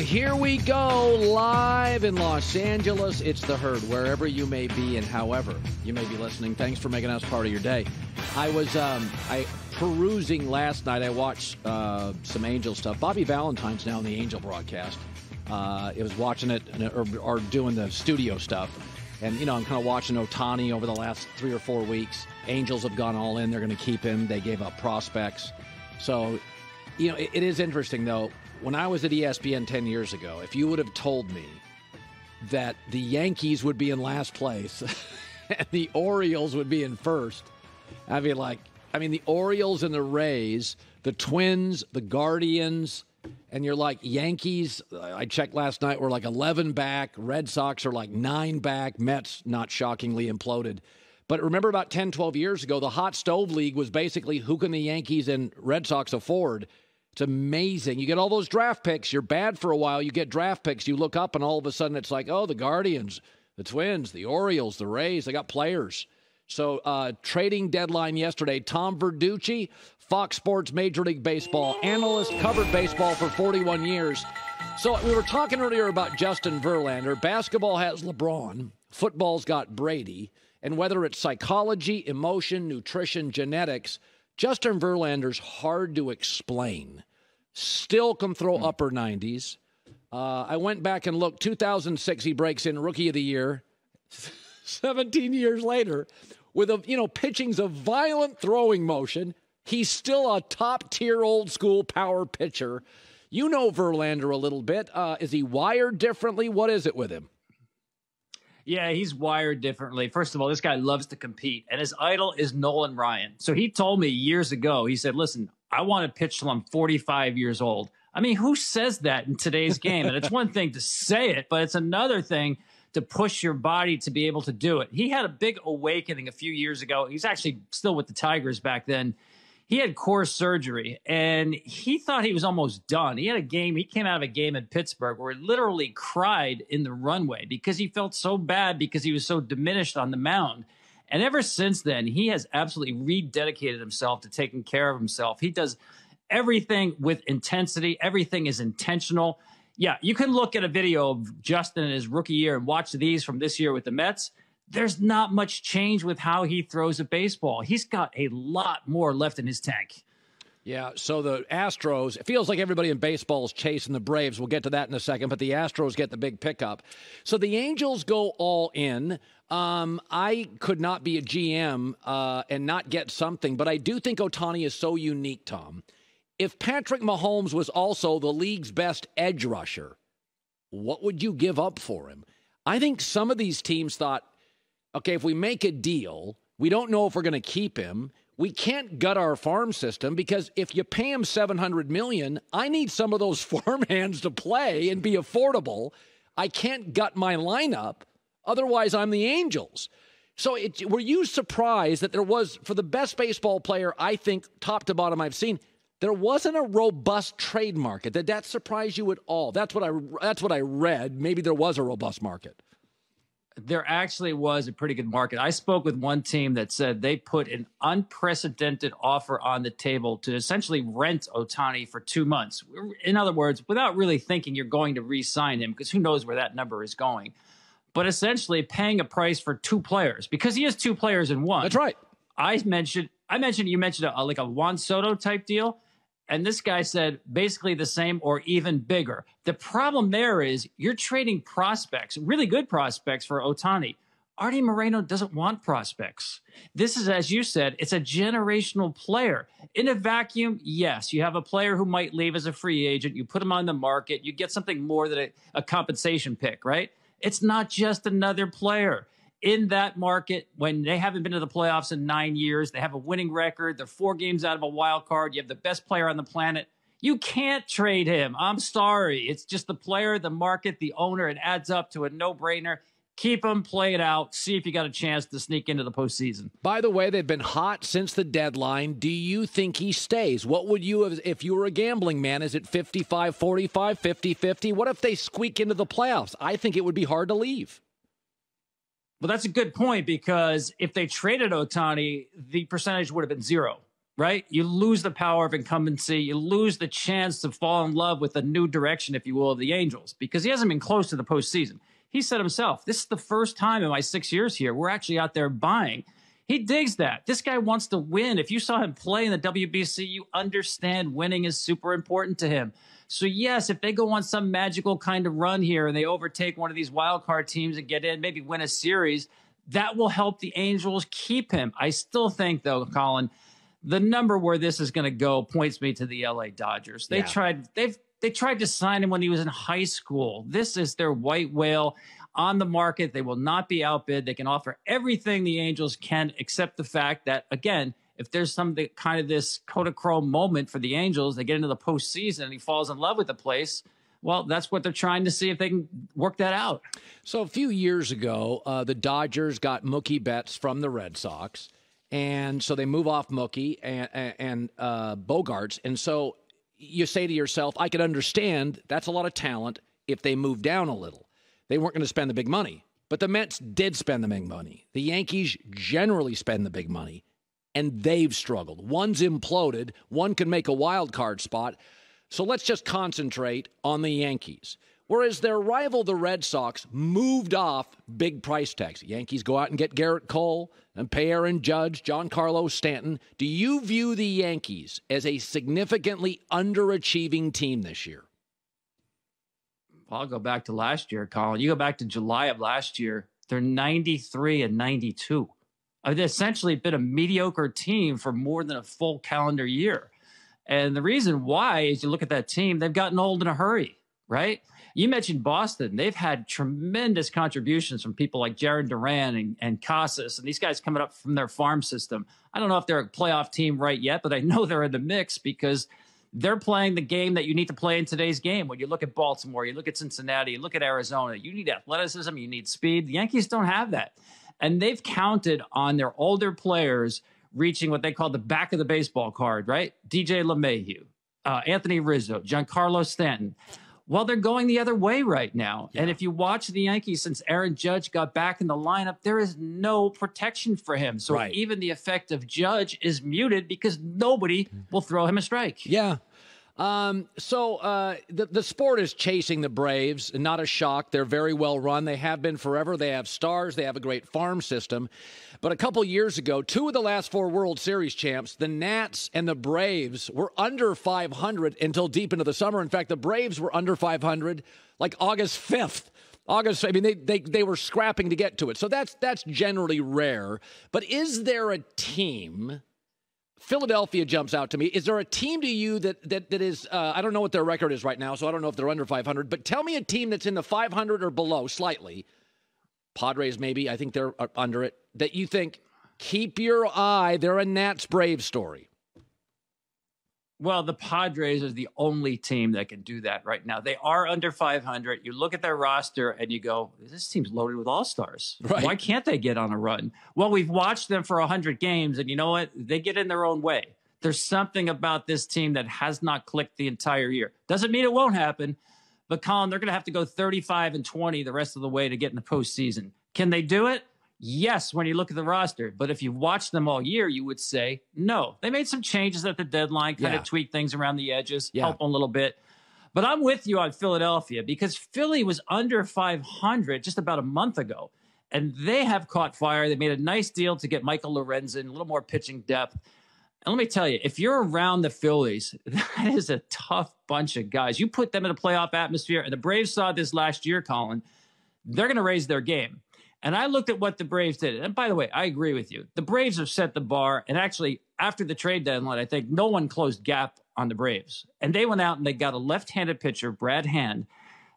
here we go live in Los Angeles. It's the herd, wherever you may be and however you may be listening. Thanks for making us part of your day. I was um, I perusing last night. I watched uh, some Angel stuff. Bobby Valentine's now in the Angel broadcast. Uh, I was watching it or, or doing the studio stuff. And, you know, I'm kind of watching Ohtani over the last three or four weeks. Angels have gone all in. They're going to keep him. They gave up prospects. So, you know, it, it is interesting, though. When I was at ESPN 10 years ago, if you would have told me that the Yankees would be in last place and the Orioles would be in first, I'd be like, I mean, the Orioles and the Rays, the Twins, the Guardians, and you're like Yankees. I checked last night. We're like 11 back. Red Sox are like nine back. Mets, not shockingly, imploded. But remember, about 10, 12 years ago, the hot stove league was basically who can the Yankees and Red Sox afford? It's amazing. You get all those draft picks. You're bad for a while. You get draft picks. You look up, and all of a sudden, it's like, oh, the Guardians, the Twins, the Orioles, the Rays. They got players. So, uh, trading deadline yesterday. Tom Verducci, Fox Sports Major League Baseball analyst, covered baseball for 41 years. So, we were talking earlier about Justin Verlander. Basketball has LeBron, football's got Brady. And whether it's psychology, emotion, nutrition, genetics, Justin Verlander's hard to explain. Still can throw mm. upper 90s. Uh, I went back and looked. 2006, he breaks in Rookie of the Year. 17 years later, with a you know pitching's a violent throwing motion. He's still a top tier old school power pitcher. You know Verlander a little bit. Uh, is he wired differently? What is it with him? Yeah, he's wired differently. First of all, this guy loves to compete, and his idol is Nolan Ryan. So he told me years ago, he said, Listen, I want to pitch till I'm 45 years old. I mean, who says that in today's game? And it's one thing to say it, but it's another thing to push your body to be able to do it. He had a big awakening a few years ago. He's actually still with the Tigers back then. He had core surgery and he thought he was almost done. He had a game, he came out of a game in Pittsburgh where he literally cried in the runway because he felt so bad because he was so diminished on the mound. And ever since then, he has absolutely rededicated himself to taking care of himself. He does everything with intensity, everything is intentional yeah, you can look at a video of Justin in his rookie year and watch these from this year with the Mets. There's not much change with how he throws a baseball. He's got a lot more left in his tank. Yeah, so the Astros, it feels like everybody in baseball is chasing the Braves. We'll get to that in a second, but the Astros get the big pickup. So the Angels go all in. Um, I could not be a GM uh, and not get something, but I do think Ohtani is so unique, Tom if Patrick Mahomes was also the league's best edge rusher, what would you give up for him? I think some of these teams thought, okay, if we make a deal, we don't know if we're going to keep him. We can't gut our farm system because if you pay him 700 million, I need some of those farm hands to play and be affordable. I can't gut my lineup. Otherwise, I'm the Angels. So, it, were you surprised that there was, for the best baseball player, I think, top to bottom I've seen, there wasn't a robust trade market. Did that surprise you at all? That's what I that's what I read. Maybe there was a robust market. There actually was a pretty good market. I spoke with one team that said they put an unprecedented offer on the table to essentially rent Ohtani for two months. In other words, without really thinking you're going to re-sign him, because who knows where that number is going. But essentially paying a price for two players because he has two players in one. That's right. I mentioned I mentioned you mentioned a, like a Juan Soto type deal. And this guy said basically the same or even bigger. The problem there is you're trading prospects, really good prospects for Ohtani. Artie Moreno doesn't want prospects. This is, as you said, it's a generational player. In a vacuum, yes, you have a player who might leave as a free agent. You put him on the market, you get something more than a, a compensation pick, right? It's not just another player in that market when they haven't been to the playoffs in nine years. They have a winning record. They're four games out of a wild card. You have the best player on the planet. You can't trade him. I'm sorry. It's just the player, the market, the owner. It adds up to a no brainer. Keep him, play it out, see if you got a chance to sneak into the postseason. By the way, they've been hot since the deadline. Do you think he stays? What would you have if you were a gambling man? Is it 55 45, 50 50? What if they squeak into the playoffs? I think it would be hard to leave. Well, that's a good point because if they traded Ohtani, the percentage would have been zero. right? You lose the power of incumbency. You lose the chance to fall in love with a new direction, if you will, of the Angels because he hasn't been close to the postseason. He said himself, This is the first time in my six years here we're actually out there buying. He digs that. This guy wants to win. If you saw him play in the WBC, you understand winning is super important to him. So, yes, if they go on some magical kind of run here and they overtake one of these wild card teams and get in, maybe win a series, that will help the Angels keep him. I still think, though, Colin, the number where this is going to go points me to the LA Dodgers. They yeah. tried, they've, they tried to sign him when he was in high school. This is their white whale on the market. They will not be outbid. They can offer everything the Angels can, except the fact that, again, if there's some kind of this Kodachrome moment for the Angels, they get into the postseason and he falls in love with the place. Well, that's what they're trying to see if they can work that out. So a few years ago, uh, the Dodgers got Mookie Betts from the Red Sox, and so they move off Mookie and, and uh, Bogaerts, and so you say to yourself, I can understand that's a lot of talent if they move down a little. They weren't going to spend the big money. But the Mets did spend the big money. The Yankees generally spend the big money, and they've struggled. One's imploded, one can make a wild card spot. So let's just concentrate on the Yankees. Whereas their rival, the Red Sox, moved off big price tags. Yankees go out and get Gerrit Cole and pay Aaron Judge, Giancarlo Stanton. Do you view the Yankees as a significantly underachieving team this year? I'll go back to last year, Colin. You go back to July of last year, they're 93 and 92. They've essentially been a mediocre team for more than a full calendar year. And the reason why is you look at that team, they've gotten old in a hurry, right? You mentioned Boston. They've had tremendous contributions from people like Jarren Duran and, and Casas, and these guys coming up from their farm system. I don't know if they're a playoff team right yet, but I know they're in the mix because – they're playing the game that you need to play in today's game. When you look at Baltimore, you look at Cincinnati, you look at Arizona, you need athleticism, you need speed. The Yankees don't have that. And they've counted on their older players reaching what they call the back of the baseball card, right? DJ LeMahieu, uh, Anthony Rizzo, Giancarlo Stanton. Well, they're going the other way right now. Yeah. And if you watch the Yankees since Aaron Judge got back in the lineup, there is no protection for him. So right. even the effect of Judge is muted because nobody mm-hmm. will throw him a strike. Yeah. Um, so uh, the the sport is chasing the Braves, not a shock. They're very well run. They have been forever. They have stars. They have a great farm system. But a couple years ago, two of the last four World Series champs, the Nats and the Braves, were under 500 until deep into the summer. In fact, the Braves were under 500 like August 5th. August, I mean, they, they, they were scrapping to get to it. So that's, that's generally rare. But is there a team Philadelphia jumps out to me. Is there a team to you that that that is? Uh, I don't know what their record is right now, so I don't know if they're under 500. But tell me a team that's in the 500 or below, slightly. Padres, maybe. I think they're uh, under it. That you think keep your eye. They're a Nats Brave story. Well, the Padres is the only team that can do that right now. They are under 500. You look at their roster and you go, this team's loaded with all stars. Right. Why can't they get on a run? Well, we've watched them for 100 games, and you know what? They get in their own way. There's something about this team that has not clicked the entire year. Doesn't mean it won't happen, but Colin, they're going to have to go 35 and 20 the rest of the way to get in the postseason. Can they do it? Yes, when you look at the roster. But if you watched them all year, you would say no. They made some changes at the deadline, kind yeah. of tweak things around the edges, yeah. help a little bit. But I'm with you on Philadelphia because Philly was under 500 just about a month ago, and they have caught fire. They made a nice deal to get Michael Lorenzen, a little more pitching depth. And let me tell you, if you're around the Phillies, that is a tough bunch of guys. You put them in a playoff atmosphere, and the Braves saw this last year, Colin. They're going to raise their game. And I looked at what the Braves did. And by the way, I agree with you. The Braves have set the bar. And actually, after the trade deadline, I think no one closed gap on the Braves. And they went out and they got a left handed pitcher, Brad Hand.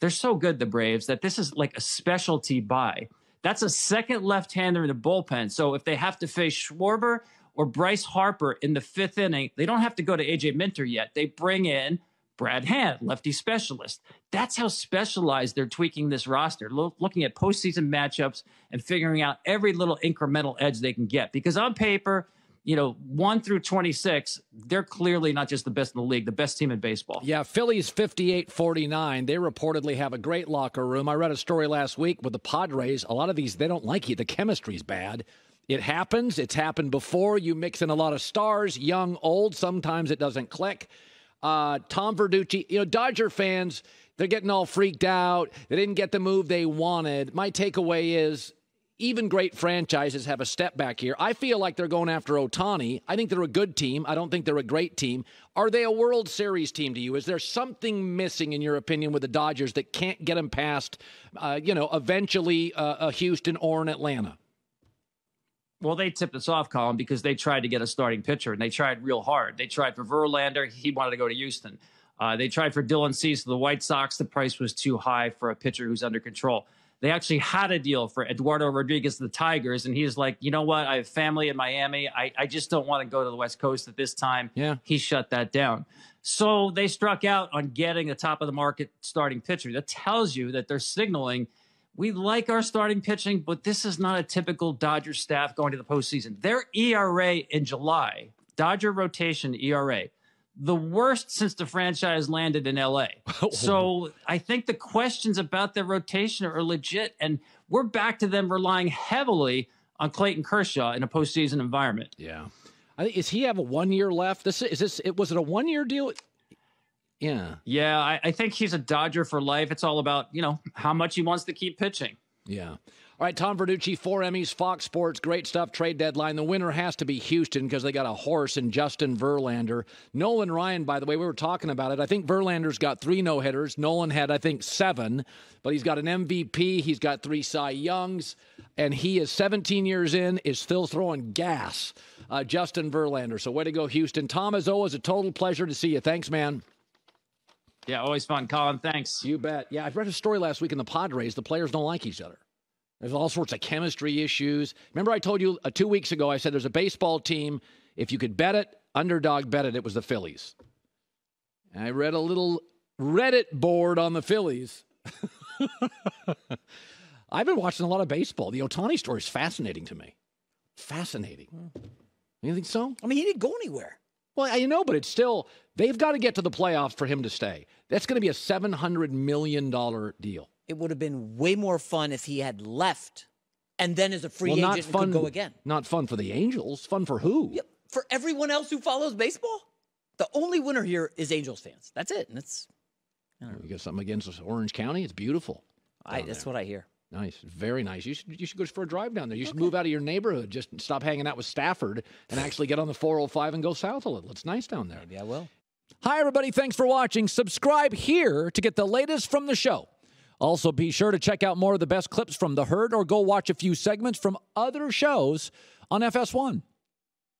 They're so good, the Braves, that this is like a specialty buy. That's a second left hander in the bullpen. So if they have to face Schwarber or Bryce Harper in the fifth inning, they don't have to go to AJ Minter yet. They bring in Brad Hand, lefty specialist. That's how specialized they're tweaking this roster, lo- looking at postseason matchups and figuring out every little incremental edge they can get. Because on paper, you know, one through 26, they're clearly not just the best in the league, the best team in baseball. Yeah, Phillies 58 49. They reportedly have a great locker room. I read a story last week with the Padres. A lot of these, they don't like you. The chemistry's bad. It happens. It's happened before. You mix in a lot of stars, young, old. Sometimes it doesn't click. Uh, Tom Verducci, you know, Dodger fans, they're getting all freaked out. They didn't get the move they wanted. My takeaway is even great franchises have a step back here. I feel like they're going after Ohtani. I think they're a good team. I don't think they're a great team. Are they a World Series team to you? Is there something missing, in your opinion, with the Dodgers that can't get them past, uh, you know, eventually uh, a Houston or an Atlanta? Well, they tipped us off, Colin, because they tried to get a starting pitcher and they tried real hard. They tried for Verlander. He wanted to go to Houston. Uh, they tried for Dylan Cease, to the White Sox. The price was too high for a pitcher who's under control. They actually had a deal for Eduardo Rodriguez, the Tigers, and he's like, you know what? I have family in Miami. I, I just don't want to go to the West Coast at this time. Yeah. He shut that down. So they struck out on getting a top of the market starting pitcher. That tells you that they're signaling we like our starting pitching, but this is not a typical Dodger staff going to the postseason. Their ERA in July, Dodger rotation ERA, the worst since the franchise landed in LA. Oh. so I think the questions about their rotation are legit, and we're back to them relying heavily on Clayton Kershaw in a postseason environment. Yeah. I think is he have a one year left? This is this it was it a one year deal? Yeah. Yeah, I, I think he's a Dodger for life. It's all about, you know, how much he wants to keep pitching. Yeah. All right, Tom Verducci, four Emmys, Fox Sports, great stuff, trade deadline. The winner has to be Houston because they got a horse in Justin Verlander. Nolan Ryan, by the way, we were talking about it. I think Verlander's got three no hitters. Nolan had, I think, seven, but he's got an MVP. He's got three Cy Youngs, and he is 17 years in, is still throwing gas. Uh, Justin Verlander. So, way to go, Houston. Tom, as always, a total pleasure to see you. Thanks, man. Yeah, always fun, Colin. Thanks. You bet. Yeah, I read a story last week in the Padres. The players don't like each other. There's all sorts of chemistry issues. Remember, I told you uh, two weeks ago, I said there's a baseball team. If you could bet it, underdog bet it, it was the Phillies. And I read a little Reddit board on the Phillies. I've been watching a lot of baseball. The Ohtani story is fascinating to me. Fascinating. You think so? I mean, he didn't go anywhere. Well, I know, but it's still, they've got to get to the playoffs for him to stay. That's going to be a $700 million deal. It would have been way more fun if he had left and then as a free well, agent not fun, could go again. Not fun for the Angels. Fun for who? Yep. For everyone else who follows baseball, the only winner here is Angels fans. That's it. And it's. You got something against Orange County? It's beautiful. I, that's what I hear. Nice, very nice. You should you should go for a drive down there. You should okay. move out of your neighborhood. Just stop hanging out with Stafford and actually get on the 405 and go south a little. It's nice down there. Maybe I will. Hi everybody, thanks for watching. Subscribe here to get the latest from the show. Also, be sure to check out more of the best clips from The Herd or go watch a few segments from other shows on FS1.